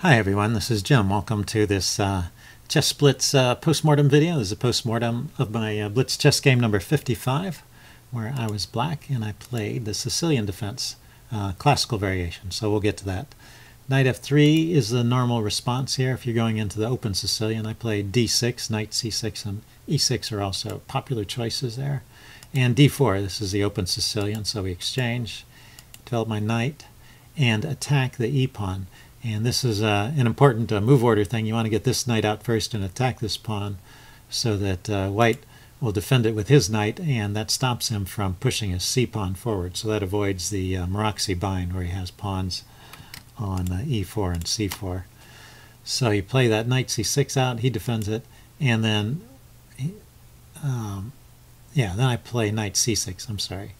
Hi everyone, this is Jim. Welcome to this uh, Chess Blitz uh, postmortem video. This is a postmortem of my uh, Blitz chess game number 55, where I was black and I played the Sicilian defense uh, classical variation. So we'll get to that. Knight f3 is the normal response here. If you're going into the open Sicilian, I played d6, knight c6, and e6 are also popular choices there. And d4, this is the open Sicilian, so we exchange, develop my knight, and attack the e-pawn. And this is uh, an important uh, move order thing. You want to get this knight out first and attack this pawn so that uh, white will defend it with his knight, and that stops him from pushing his c-pawn forward. So that avoids the uh, Maroczy bind where he has pawns on uh, e4 and c4. So you play that knight c6 out, he defends it, and then, um, yeah, then I play knight c6, I'm sorry.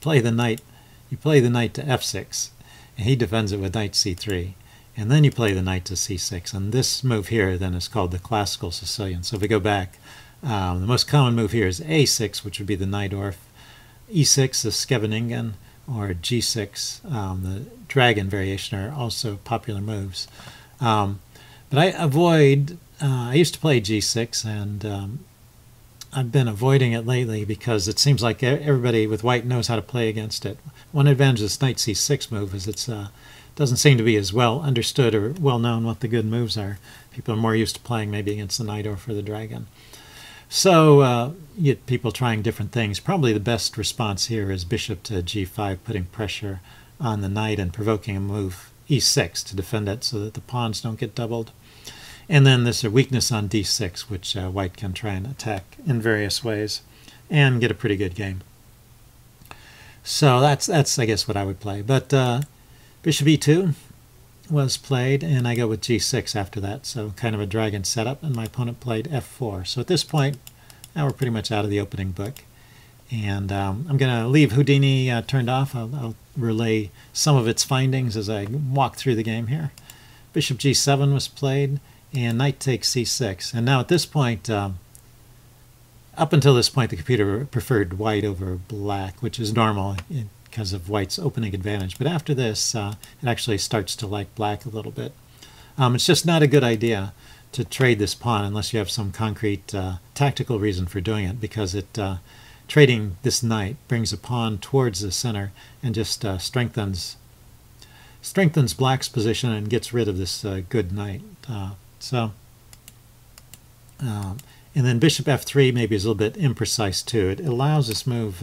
Play the knight, you play the knight to f6, and he defends it with knight c3 and then you play the knight to c6 and this move here then is called the classical Sicilian. So if we go back um, the most common move here is a6 which would be the Najdorf e6 the Scheveningen or g6 um, the dragon variation are also popular moves. Um, but I avoid uh, I used to play g6 and um, I've been avoiding it lately because it seems like everybody with white knows how to play against it. One advantage of this knight c6 move is it uh, doesn't seem to be as well understood or well known what the good moves are. People are more used to playing maybe against the knight or for the dragon. So uh, you get people trying different things. Probably the best response here is bishop to g5, putting pressure on the knight and provoking a move e6 to defend it so that the pawns don't get doubled. And then there's a weakness on d6, which uh, white can try and attack in various ways and get a pretty good game. So that's, that's I guess, what I would play. But uh, Bishop e2 was played, and I go with g6 after that, so kind of a dragon setup, and my opponent played f4. So at this point, now we're pretty much out of the opening book. And um, I'm going to leave Houdini uh, turned off. I'll, I'll, relay some of its findings as I walk through the game here. Bishop g7 was played, and knight takes c6. And now at this point, um, up until this point, the computer preferred white over black, which is normal because of white's opening advantage. But after this, uh, it actually starts to like black a little bit. Um, it's just not a good idea to trade this pawn unless you have some concrete uh, tactical reason for doing it because it uh, trading this knight brings a pawn towards the center and just uh, strengthens strengthens black's position and gets rid of this uh, good knight. Uh, so um, and then bishop f3 maybe is a little bit imprecise too. It allows this move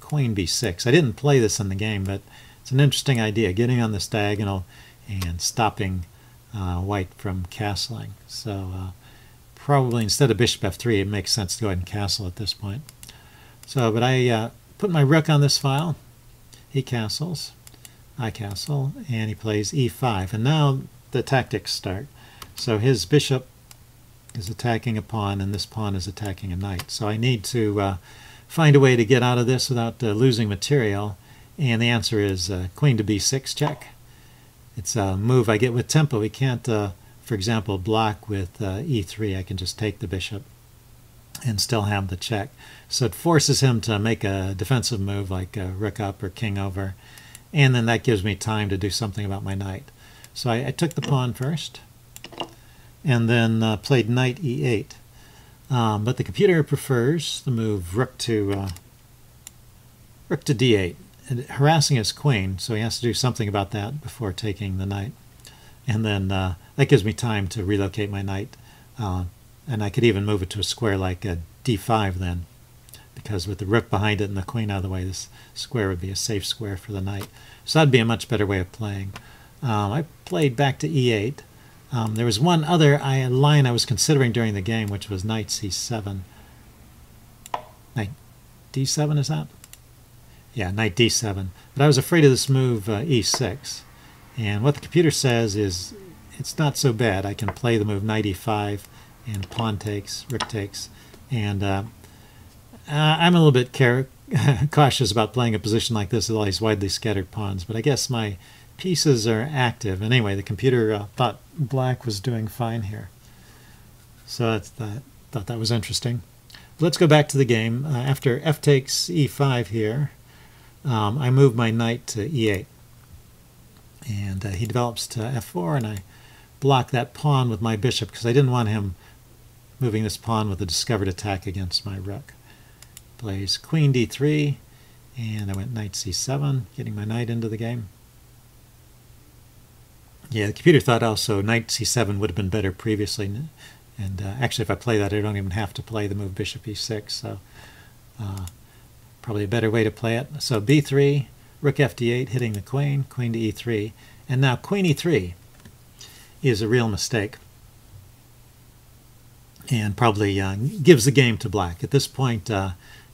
queen b6. I didn't play this in the game, but it's an interesting idea, getting on this diagonal and stopping uh, white from castling. So uh, probably instead of bishop f3, it makes sense to go ahead and castle at this point. So, but I uh, put my rook on this file. He castles, I castle, and he plays e5. And now the tactics start. So his bishop is attacking a pawn, and this pawn is attacking a knight. So I need to uh, find a way to get out of this without uh, losing material? And the answer is uh, queen to b6 check. It's a move I get with tempo. We can't, uh, for example, block with uh, e3. I can just take the bishop and still have the check. So it forces him to make a defensive move like uh, rook up or king over. And then that gives me time to do something about my knight. So I, I took the pawn first and then uh, played knight e8. Um, but the computer prefers the move rook to uh, rook to d8, harassing his queen, so he has to do something about that before taking the knight. And then uh, that gives me time to relocate my knight, uh, and I could even move it to a square like a d5 then, because with the rook behind it and the queen out of the way, this square would be a safe square for the knight. So that'd be a much better way of playing. Um, I played back to e8. Um, there was one other I, line I was considering during the game, which was knight c7. Knight d7, is that? Yeah, knight d7. But I was afraid of this move uh, e6. And what the computer says is it's not so bad. I can play the move knight e5 and pawn takes, rook takes. And uh, uh, I'm a little bit cautious about playing a position like this with all these widely scattered pawns. But I guess my pieces are active. And anyway, the computer uh, thought black was doing fine here. So I that, thought that was interesting. Let's go back to the game. Uh, after f takes e5 here, um, I move my knight to e8. And uh, he develops to f4, and I block that pawn with my bishop because I didn't want him moving this pawn with a discovered attack against my rook. Plays queen d3, and I went knight c7, getting my knight into the game. Yeah, the computer thought also knight c7 would have been better previously. And uh, actually, if I play that, I don't even have to play the move bishop e6. So uh, probably a better way to play it. So b3, rook fd8, hitting the queen, queen to e3. And now queen e3 is a real mistake and probably uh, gives the game to black. At this point, uh,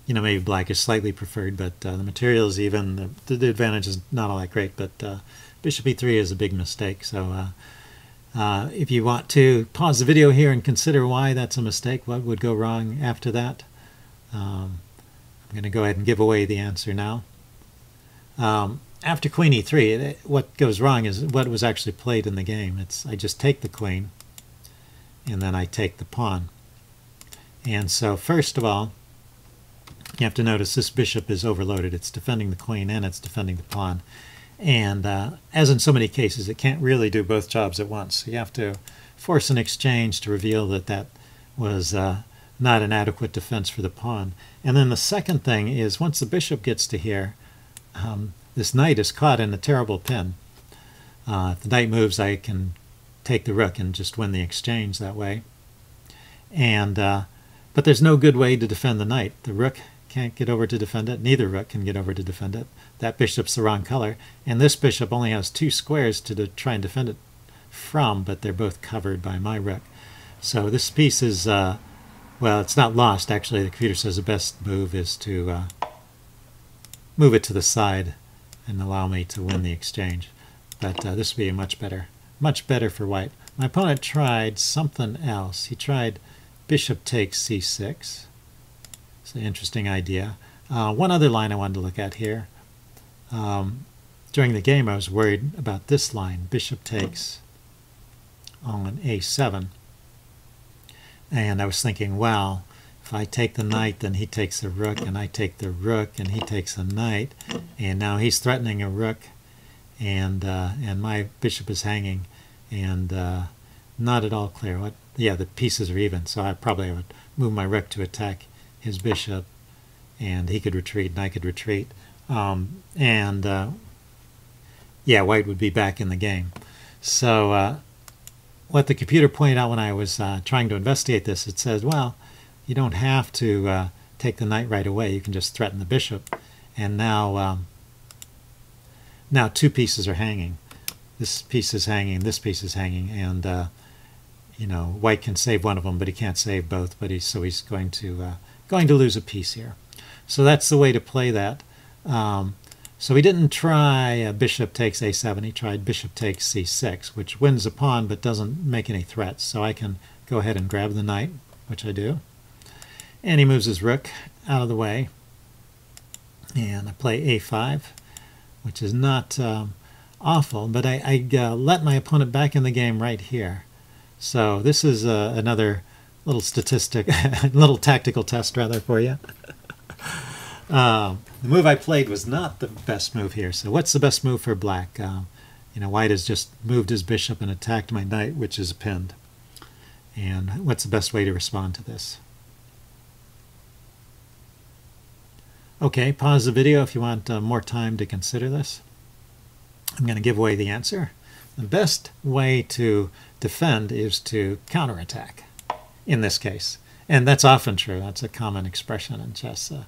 you know, maybe black is slightly preferred, but uh, the material is even, the, the, advantage is not all that great, but uh, bishop e3 is a big mistake. So uh, uh, if you want to pause the video here and consider why that's a mistake, what would go wrong after that, um, I'm going to go ahead and give away the answer now. Um, after queen e3, it, what goes wrong is what was actually played in the game. It's I just take the queen, and then I take the pawn. And so first of all, you have to notice this bishop is overloaded. It's defending the queen and it's defending the pawn. And uh, as in so many cases, it can't really do both jobs at once. You have to force an exchange to reveal that that was uh, not an adequate defense for the pawn. And then the second thing is once the bishop gets to here, um, this knight is caught in a terrible pin. Uh, if the knight moves, I can take the rook and just win the exchange that way. And uh, But there's no good way to defend the knight. The rook can't get over to defend it. Neither rook can get over to defend it. That bishop's the wrong color. And this bishop only has two squares to try and defend it from, but they're both covered by my rook. So this piece is, uh, well, it's not lost. Actually, the computer says the best move is to uh, move it to the side and allow me to win the exchange. But uh, this would be much better, much better for white. My opponent tried something else. He tried bishop takes c6. It's an interesting idea. Uh, one other line I wanted to look at here. Um, during the game, I was worried about this line, bishop takes on a7. And I was thinking, well, if I take the knight, then he takes the rook, and I take the rook, and he takes a knight, and now he's threatening a rook, and uh, and my bishop is hanging, and uh, not at all clear. What? Yeah, the pieces are even, so I probably would move my rook to attack his bishop, and he could retreat, and I could retreat, um, and uh, yeah, white would be back in the game. So uh, what the computer pointed out when I was uh, trying to investigate this, it says, well you don't have to uh, take the knight right away. You can just threaten the bishop. And now, um, now two pieces are hanging. This piece is hanging, this piece is hanging, and uh, you know white can save one of them, but he can't save both. But he's so he's going to uh, going to lose a piece here. So that's the way to play that. Um, so he didn't try bishop takes a7. He tried bishop takes c6, which wins a pawn but doesn't make any threats. So I can go ahead and grab the knight, which I do. And he moves his rook out of the way. And I play a5, which is not um, awful, but I, I uh, let my opponent back in the game right here. So this is uh, another little statistic, little tactical test rather for you. uh, the move I played was not the best move here. So what's the best move for black? Um, you know, white has just moved his bishop and attacked my knight, which is pinned. And what's the best way to respond to this? Okay, pause the video if you want uh, more time to consider this. I'm going to give away the answer. The best way to defend is to counterattack, in this case. And that's often true. That's a common expression in chess. Uh,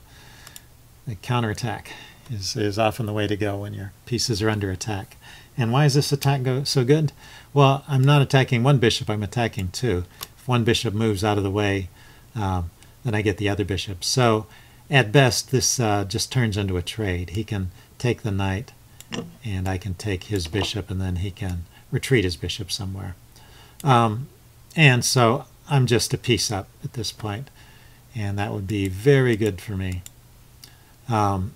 the counterattack is, is often the way to go when your pieces are under attack. And why is this attack go so good? Well, I'm not attacking one bishop, I'm attacking two. If one bishop moves out of the way, um, then I get the other bishop. So at best, this uh, just turns into a trade. He can take the knight, and I can take his bishop, and then he can retreat his bishop somewhere. Um, and so I'm just a piece up at this point, and that would be very good for me. Um,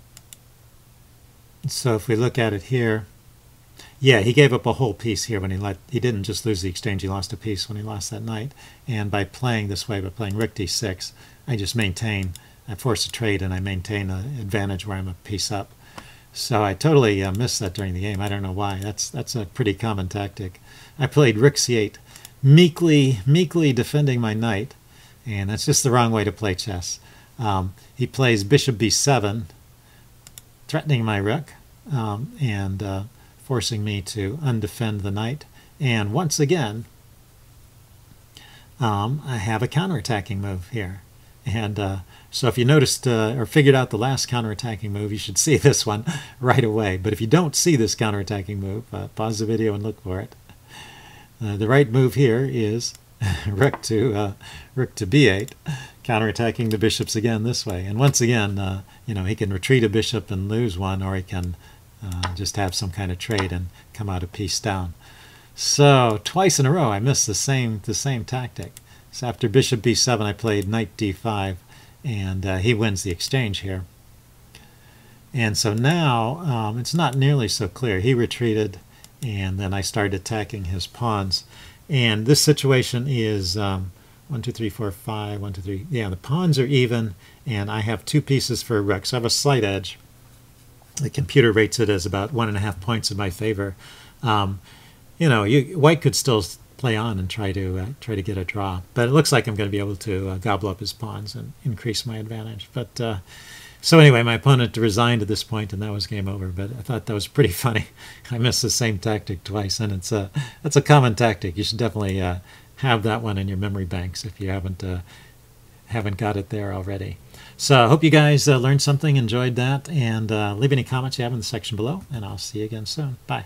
so if we look at it here, yeah, he gave up a whole piece here when he let, he didn't just lose the exchange, he lost a piece when he lost that knight. And by playing this way, by playing rook d6, I just maintain I force a trade and I maintain an advantage where I'm a piece up. So I totally uh, missed that during the game. I don't know why. That's that's a pretty common tactic. I played rook c8, meekly, meekly defending my knight, and that's just the wrong way to play chess. Um, he plays bishop b7, threatening my rook, um, and uh, forcing me to undefend the knight. And once again, um, I have a counterattacking move here. And uh, so if you noticed uh, or figured out the last counterattacking move, you should see this one right away. But if you don't see this counterattacking move, uh, pause the video and look for it. Uh, the right move here is rook to uh, rook to b8, counterattacking the bishops again this way. And once again, uh, you know, he can retreat a bishop and lose one, or he can just have some kind of trade and come out a piece down. So twice in a row I missed the same the same tactic. So after bishop b7 I played knight d5 and uh, he wins the exchange here. And so now um, it's not nearly so clear. He retreated and then I started attacking his pawns. And this situation is um, 1, 2, 3, 4, 5, 1, 2, 3. Yeah, the pawns are even and I have two pieces for a rook. So I have a slight edge. The computer rates it as about one and a half points in my favor. Um, you know, you, White could still play on and try to uh, try to get a draw, but it looks like I'm going to be able to uh, gobble up his pawns and increase my advantage. But uh, so anyway, my opponent resigned at this point, and that was game over. But I thought that was pretty funny. I missed the same tactic twice, and it's a that's a common tactic. You should definitely uh, have that one in your memory banks if you haven't uh, haven't got it there already. So I hope you guys uh, learned something, enjoyed that, and leave any comments you have in the section below, and I'll see you again soon. Bye.